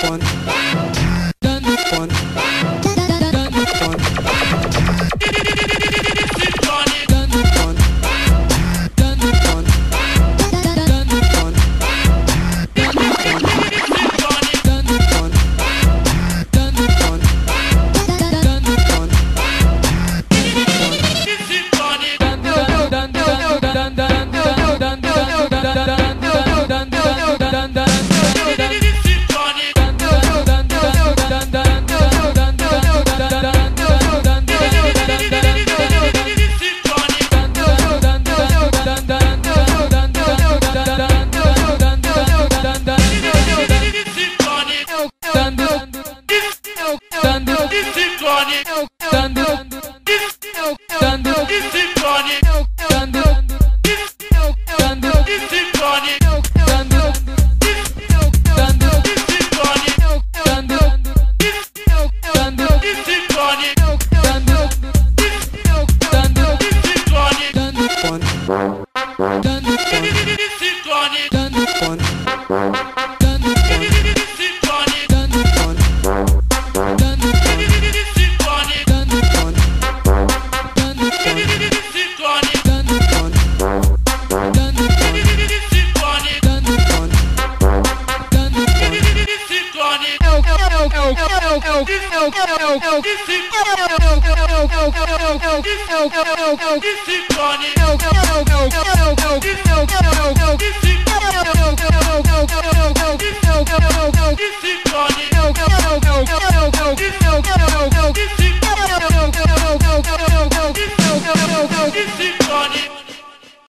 fun. Dando pano. Money.